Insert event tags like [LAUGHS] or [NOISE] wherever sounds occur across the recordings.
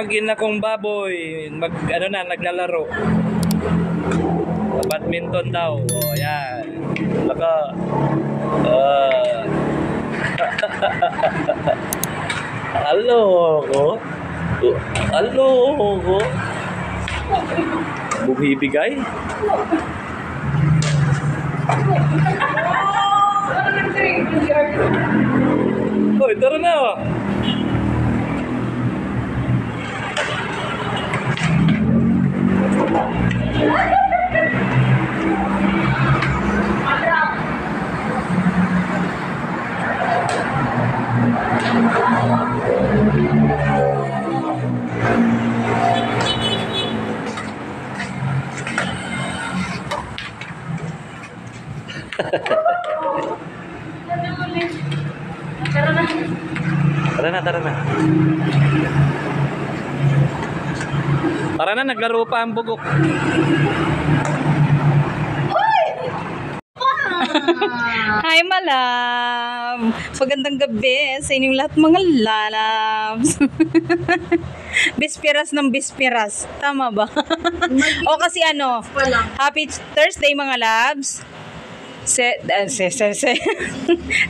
mag-ina kong baboy, mag, ano na, naglalaro. Badminton daw. O, yan. Laka. Ah. [LAUGHS] Hello ko. Hello ko. Bumibigay. Hoy, tara na. Tara naglaro pa ang bugok. [LAUGHS] Hi, malam! Magandang gabi sa inyong lahat mga lalabs. [LAUGHS] bispiras ng bispiras. Tama ba? [LAUGHS] o kasi ano, happy Thursday mga labs. Se, uh, se, se, se.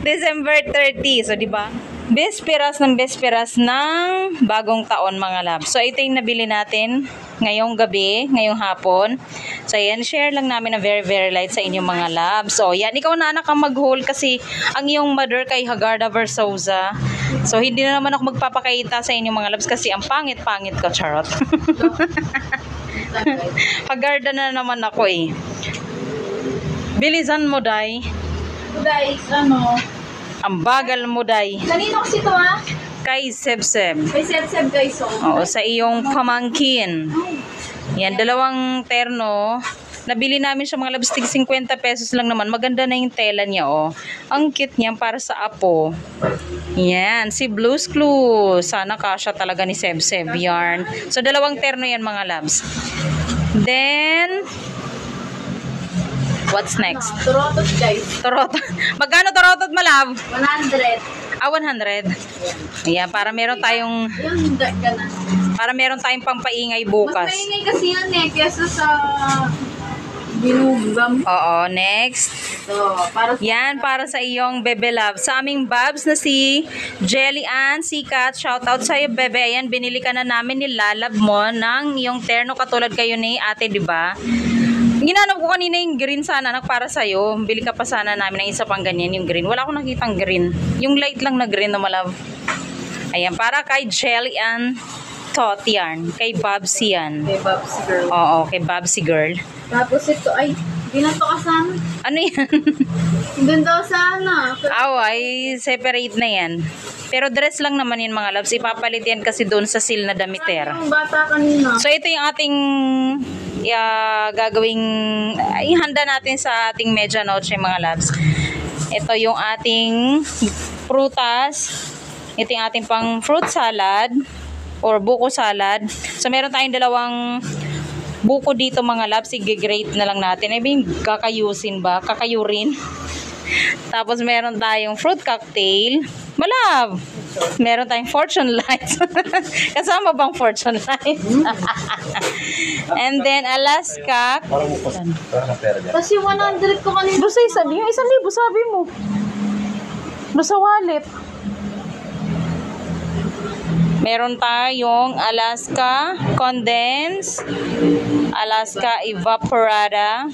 December 30. So, di ba? Bespiras ng bespiras ng bagong taon mga labs. So, ito yung nabili natin ngayong gabi, ngayong hapon. So, yan, share lang namin na very, very light sa inyong mga labs. So, yan, ikaw na anak ang mag-haul kasi ang iyong mother kay Hagarda Versosa. So, hindi na naman ako magpapakita sa inyong mga labs kasi ang pangit-pangit ko, charot. [LAUGHS] Hagarda na naman ako eh. Bilisan mo, Day. Guys, ano? Ang bagal mo, Day. Kanino kasi to ha? Kay Sebseb. May seb-seb guys, oh. Oo, sa iyong pamangkin. Yan, dalawang terno. Nabili namin siya mga labstig 50 pesos lang naman. Maganda na yung tela niya, oh. Ang cute niya para sa apo. Yan, si Blues Clue. Sana kasha talaga ni Seb Seb Yarn. So, dalawang terno yan mga labs. Then, what's next? Turotot guys. Torota. [LAUGHS] Magkano torotot malab? 100. Ah, 100. Ayan, para meron tayong, Yung dark ka na. para meron tayong pampaingay bukas. maingay kasi yan eh, kesa sa binugam. Oo, next. So, para sa Yan, para sa iyong bebe love. Sa aming babs na si Jelly Ann, si Kat, shout out sa iyo bebe. Ayan, binili ka na namin ni Lalab mo ng iyong terno katulad kayo ni ate, di ba? Ginanap ko kanina yung green sana, anak, para sa'yo. Bili ka pa sana namin ng isa pang ganyan, yung green. Wala akong nakitang green. Yung light lang na green na malab. Ayan, para kay Jelly Ann Tot yan. Kay Babsy yan. kay Babs girl. Oo, kay Babsy girl. Tapos ito, ay, di na to kasama. Ano yan? [LAUGHS] Doon daw sana. Pero, Aw, ay separate na yan. Pero dress lang naman yan mga loves. Ipapalit yan kasi doon sa seal na damiter. yung bata kanina. So ito yung ating uh, gagawing ay, handa natin sa ating medya noche mga loves. Ito yung ating prutas. Ito yung ating pang fruit salad or buko salad. So meron tayong dalawang buko dito mga loves. I-grate na lang natin. I mean, kakayusin ba? Kakayurin. [LAUGHS] Tapos meron tayong fruit cocktail. Malab! Meron tayong fortune lights. [LAUGHS] Kasama bang fortune lights? [LAUGHS] And then Alaska. Kasi 100 ko kanina. Basta sabi yung isang libo sabi mo. Basta wallet. Meron tayong Alaska Condensed, Alaska Evaporada.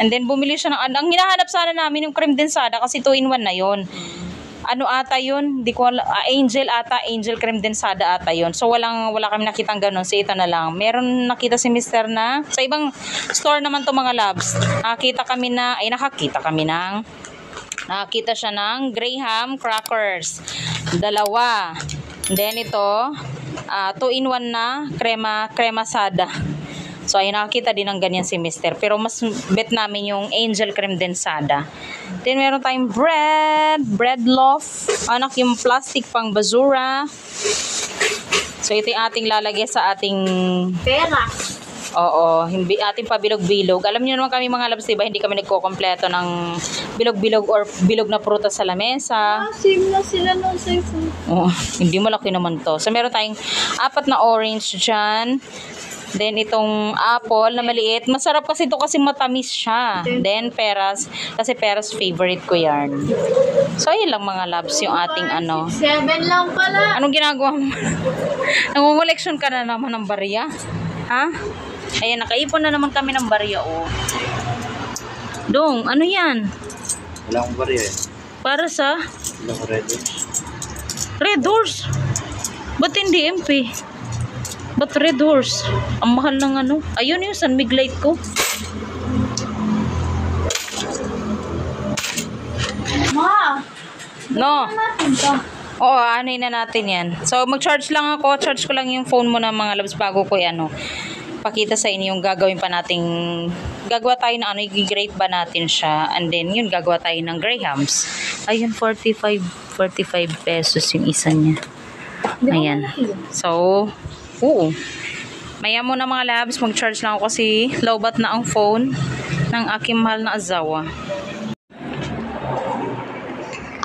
And then bumili siya ng, ang hinahanap sana namin yung cream densada kasi 2 in 1 na yon. Ano ata yun? Di ko ala- ah, Angel ata, Angel cream densada ata yun. So walang wala kami nakitang ganun. So ito na lang. Meron nakita si Mr. na sa ibang store naman to mga labs. Nakakita kami na ay nakakita kami ng nakakita siya ng Graham crackers. Dalawa. Then ito, 2 in 1 na crema crema sada. So, ayun, nakakita din ng ganyan si Mister. Pero mas bet namin yung angel cream densada. Then, meron tayong bread, bread loaf. Anak, yung plastic pang basura. So, ito yung ating lalagay sa ating, Pera. Oo, hindi ating pabilog-bilog. Alam niyo naman kami mga labs, diba? Hindi kami nagko-kompleto ng bilog-bilog or bilog na prutas sa lamesa. Ah, same na sila nung sa. Oh, hindi malaki naman to. So, meron tayong apat na orange dyan. Then, itong apple na maliit. Masarap kasi ito kasi matamis siya. Then, peras. Kasi peras favorite ko yan. So, ayun lang mga loves yung ating ano. Seven lang pala. Anong ginagawa mo? [LAUGHS] Nangunguleksyon ka na naman ng barya? Ha? Ayan, nakaipon na naman kami ng barya, oh. Dong, ano yan? Wala akong barya eh. Para sa Wala akong red horse. Red Horse. Ba't hindi MP? Ba't Red Horse? Ang mahal ng ano. Ayun yung San Mig light ko. Ma, No. to. Oo, anay na natin yan. So, mag-charge lang ako. Charge ko lang yung phone mo na mga labs bago ko ano. Pakita sa inyo yung gagawin pa nating gagawa tayo ng ano, i-grate ba natin siya and then yun gagawa tayo ng grahams. Ayun 45 45 pesos yung isa niya. Ayan. So, oo. Maya mo na mga labs, mag-charge lang ako kasi lowbat na ang phone ng aking mahal na azawa.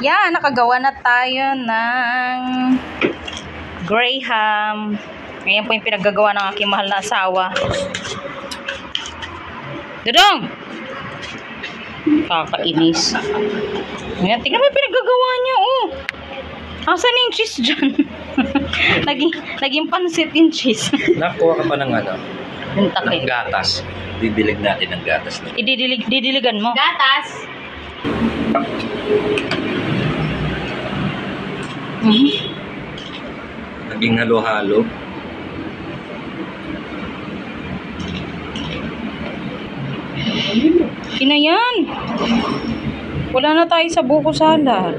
Yan, nakagawa na tayo ng Graham. Ngayon po yung pinaggagawa ng aking mahal na asawa. Dudong! Kakainis. Ngayon, tingnan mo yung pinaggagawa niya, oh. Asan yung cheese dyan? [LAUGHS] naging, naging pansit yung cheese. [LAUGHS] Nakuha ka pa ng ano? yung Ng gatas. Bibilig natin ng gatas. na. Ididilig, didiligan mo. Gatas. Mhm. Naging halo-halo. Sina yan? Wala na tayo sa buko salad.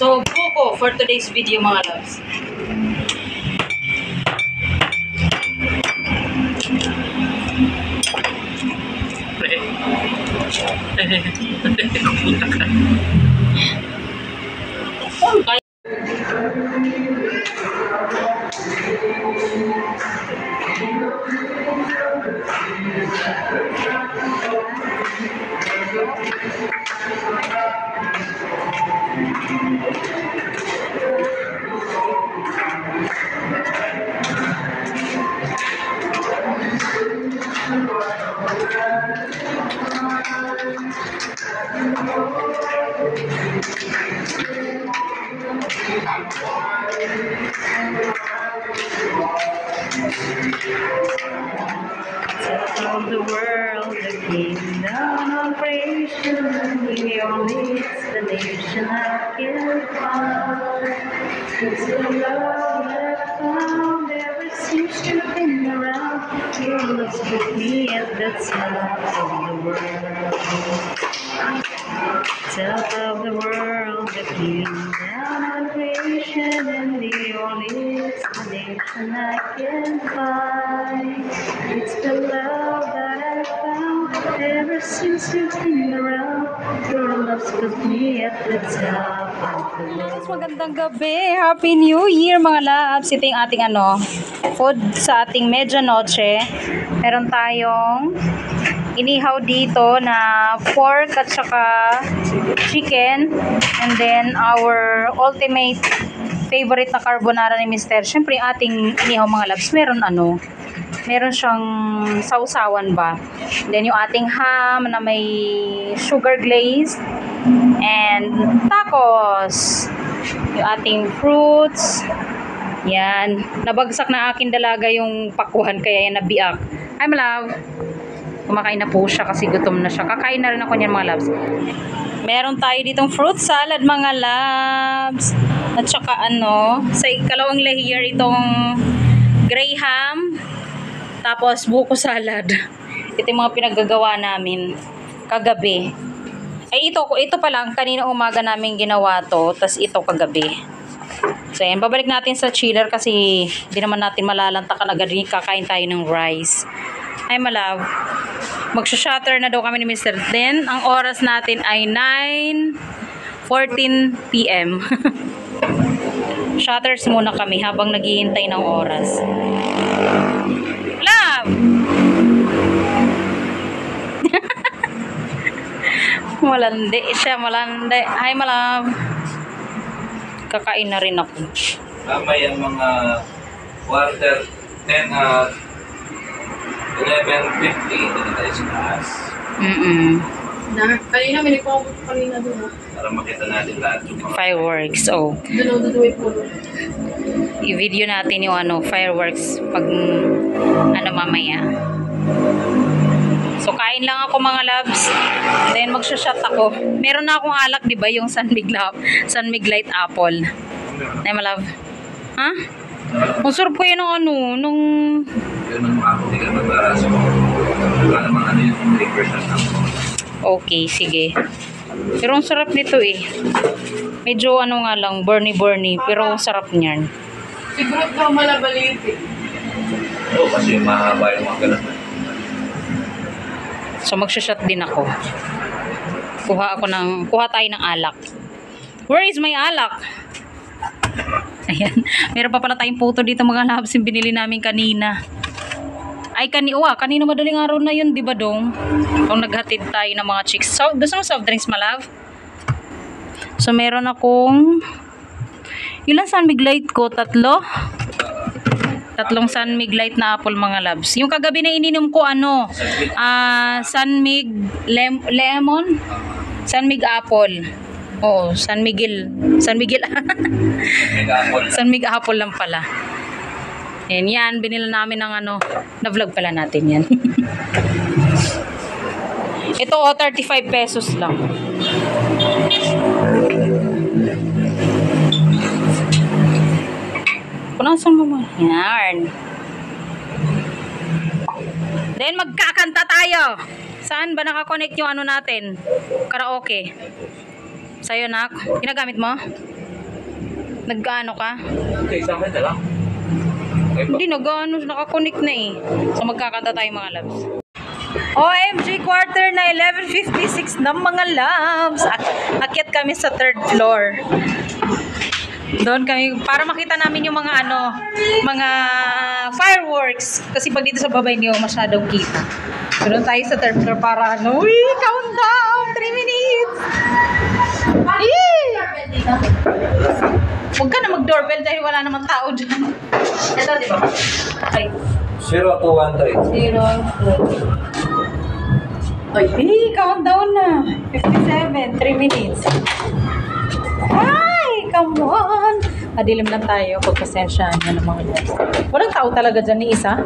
So, buko for today's video mga loves. [LAUGHS] of the world came down on creation. We only destination I can. It's the love that found ever since you've been around. Your love's put me at the top of the world. Top of the world came down on creation and the only explanation I can find. It's the love that I found ever since you've been around. Your love's put me at the top of the world. Magandang gabi. Happy New Year mga labs. Ito yung ating ano, food sa ating medianoche. Meron tayong inihaw dito na pork at saka chicken. And then our ultimate favorite na carbonara ni Mr. Siyempre ating inihaw mga labs meron ano meron siyang sausawan ba? Then yung ating ham na may sugar glaze and tacos. Yung ating fruits. Yan. Nabagsak na aking dalaga yung pakuhan kaya yan nabiak. Ay malaw kumakain na po siya kasi gutom na siya. Kakain na rin ako niyan mga labs. Meron tayo ditong fruit salad mga labs. At saka ano, sa ikalawang layer itong graham. Tapos buko salad. [LAUGHS] Ito yung mga pinaggagawa namin kagabi. Ay ito, ito pa lang, kanina umaga namin ginawa to. Tapos ito kagabi. So yan, babalik natin sa chiller kasi di naman natin malalantakan agad yung kakain tayo ng rice. Ay malaw. Magsha-shutter na daw kami ni Mr. Then, ang oras natin ay 9.14 p.m. [LAUGHS] Shutters muna kami habang naghihintay ng oras. Love! [LAUGHS] malandi siya, malandi. Hi, malab. Kakain na rin ako. Tama yung mga quarter 10 at 11.50 dito tayo sa taas. Mm-mm. Na, kanina may nagpapabot kanina doon. ah. Para makita natin lahat yung mga Fireworks. Oh. Doon ako doon po. i-video natin yung ano, fireworks pag ano mamaya. So kain lang ako mga loves. Then magsha-shot ako. Meron na akong alak, 'di ba, yung San Mig Love, San Mig Light Apple. Ay, my love. Ha? Ang sarap ko yun ng ano, nung... ang mga hindi ka magbaraso. Wala namang ano yung 3% ng Okay, sige. Pero ang sarap nito eh. Medyo ano nga lang, burny-burny. Pero ang sarap niyan. Siguro daw malabalit eh. Oo, kasi mahaba yung mga ganun. So magsha-shot din ako. Kuha ako ng kuha tayo ng alak. Where is my alak? Ayan. Meron pa pala tayong photo dito mga labs yung binili namin kanina. Ay, kani, ah, kanina madaling araw na yun, di ba dong? Kung naghatid tayo ng mga chicks. So, gusto mo soft drinks, malav? So, meron akong... Ilan San Mig Light ko? Tatlo? Tatlong San Mig Light na apple mga labs. Yung kagabi na ininom ko ano, ah San Mig lem- lemon, San Mig apple. Oo, San Miguel. San Miguel. [LAUGHS] San Mig apple lang pala. Yan, yan. Binila namin ng ano, na-vlog pala natin yan. [LAUGHS] Ito, oh, 35 pesos lang. Punasan mo mo. Yan. Then, magkakanta tayo. Saan ba nakakonect yung ano natin? Karaoke. Sa'yo, nak. Ginagamit mo? Nag-ano ka? Okay, sa akin na lang. Hindi, nag-ano, nakakonect na eh. So, magkakanta tayo mga loves. OMG quarter na 11.56 ng mga loves. Ak- akyat kami sa third floor. Doon kami, para makita namin yung mga ano, mga fireworks. Kasi pag dito sa baba, hindi mo masyadong kita. So, doon tayo sa third floor para ano, uy, countdown, 3 minutes. Huwag ka na mag-doorbell dahil wala namang tao dyan. Ito, di ba? Okay. 0 to 1 Zero. Ay, hey, countdown na. 57, 3 minutes. Ay, come on. Madilim lang tayo. Pagpasensyahan nyo ng mga guys. Walang tao talaga dyan ni isa.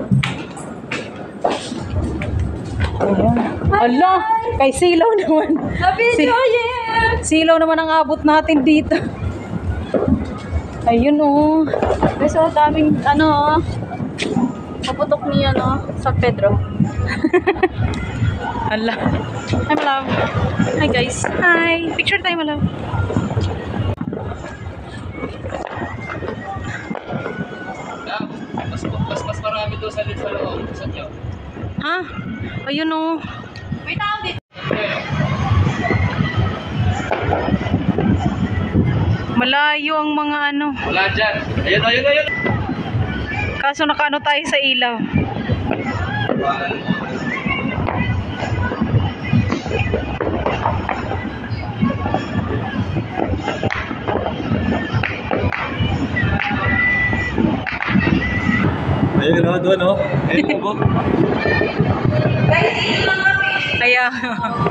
Ayan. Ala, kay Silaw [LAUGHS] naman. Happy Si- New Year! Silaw naman ang abot natin dito. Ayun oh. Guys, so daming ano, kaputok niya no, sa Pedro. [LAUGHS] Ala. Hi, love. Hi, guys. Hi. Picture tayo, love. Mas, mas, mas marami doon sa loob. Sa inyo. Ha? Ayun oh. May tao dito. Malayo ang mga ano. Wala dyan. Ayun, ayun, ayun. Kaso nakaano tayo sa ilaw. Ayun, no, doon, no? Ayun, po. Kaya, [LAUGHS]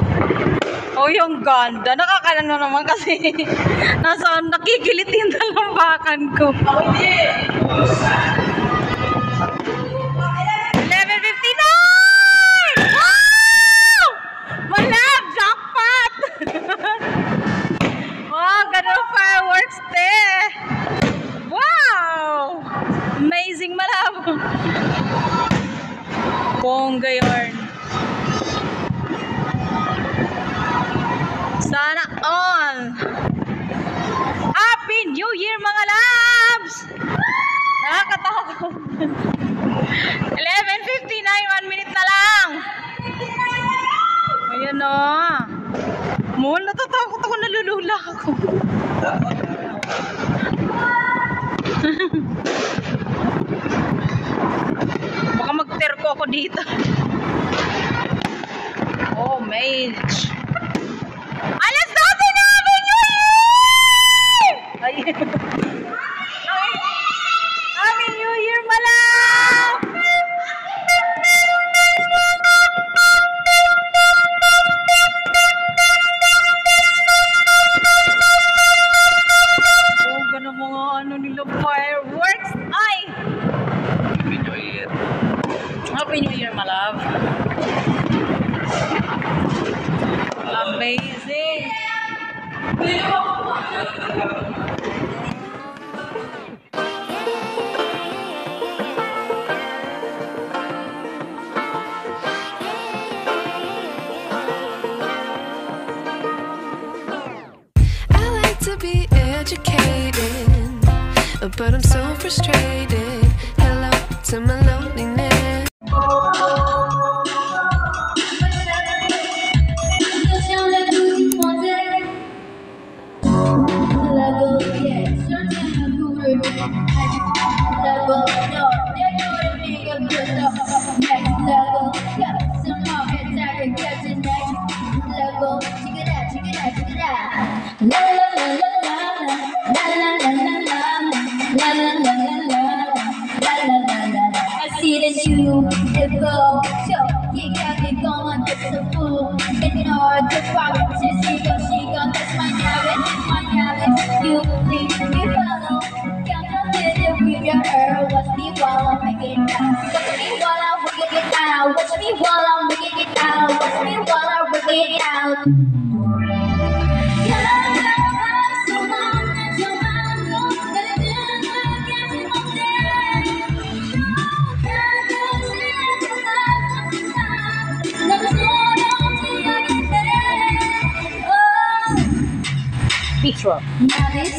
oh yung ganda. Nakakalano naman kasi [LAUGHS] nasa nakikilit yung talambakan ko. 11.59! Wow! Wala! Jackpot! [LAUGHS] oh, ganun fireworks te! Wow! Amazing malab! Bongga yarn. on. Happy New Year mga labs! Nakakatakot. 11.59, 1 minute na lang. Ayan o. Mon, natatakot ako, nalulula ako. [LAUGHS] Baka magterko ako dito. Oh, mage. Alessandro, não, vem aí! Aí. Metro. Now this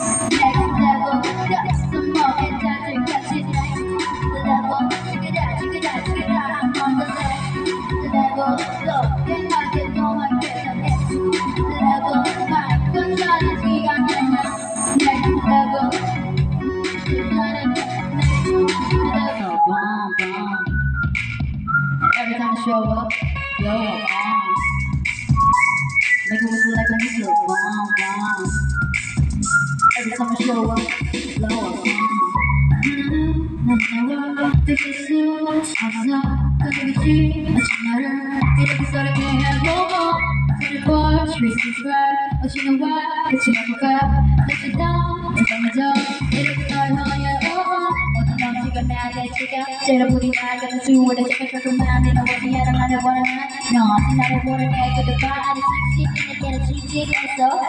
what you know why, what you know why, what you don't, what you don't, 이렇게 널 허여워 모두 넌 지금 나에게 지겨 제로 부린 나에게는 주워라 제발 마음이 너 어디 알아 나를 원하나 넌 나를 모르네 그도 바로 섹시 내게는 진지했어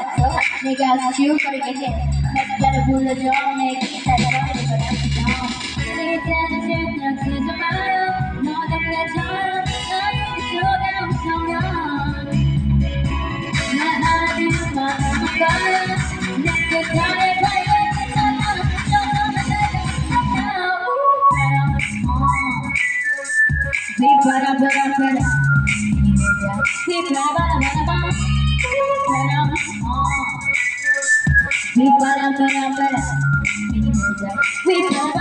내가 아주 지우거리게 해. 나도 나를 불러줘. 내 기타 따라하는 거라 그래서 그때는 제발 그저 말아 너를 내 처럼 para para para Ni para para para para Ni para para para Ni para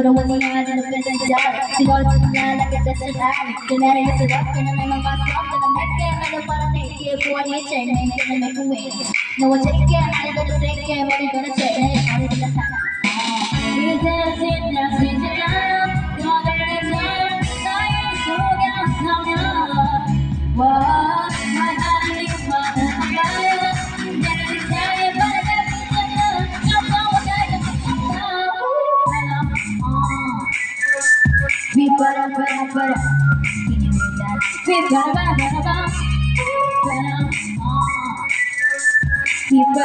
Solo when the eyes and the vision die. She goes to the like a distant the of myself. And I'm gonna make it for gonna make a. No one take care, gonna take care, gonna take.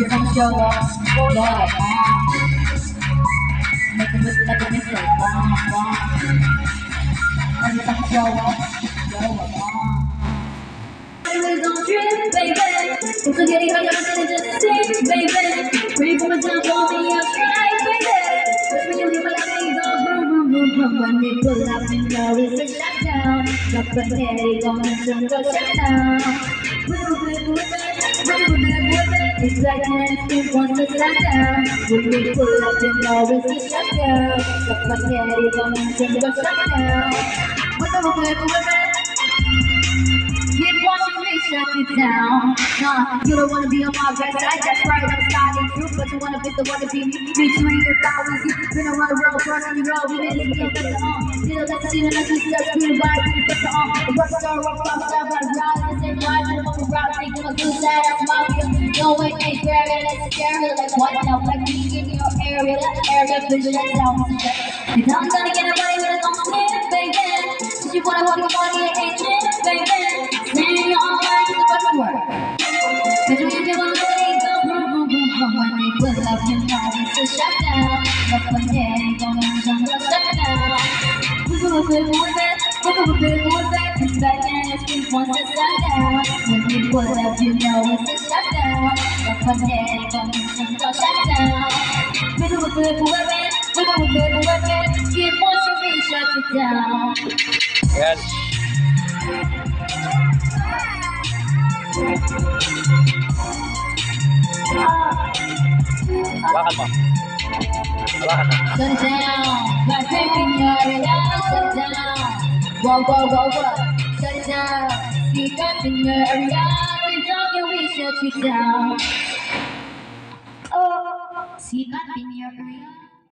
You're gonna. Make a And you're. Don't trip, baby. I'm getting high, I'm just the same, baby. Pray for my time, for me, I'm baby. Push me, you leave my legs all boom, boom, boom, boom. When they pull up, you know it's a shutdown. Drop a headache on the jungle shutdown. Wiggle, wiggle, wiggle. I remember that it's like when it wants to slap down. When we pull up, you always, a shutdown. But my daddy won't mention the shutdown. What the fuck, watching shut it down. Nah, you don't wanna be on my best side. That's right, I'm starting through, but you wanna be the one to be me. Featuring if I was you, been around the world, crossing the road, we didn't get the on. Still, let's see the next step, scream by, we put the on. The rock star, rock star, star, but ride, the same ride, and I'm rock, taking a good side, that's my. No way, ain't fair, let's scare it. Like what now? Like me in your area, that area, vision, that sound. And I'm gonna get a money with a compliment, baby. Cause you wanna hold your it ain't look you Yes. Ah. Bakal mo. Shut down, my baby, area, shut down. Whoa, whoa, whoa, whoa, shut down. Speak up in your area, we don't get we shut you down. Oh, speak up in your.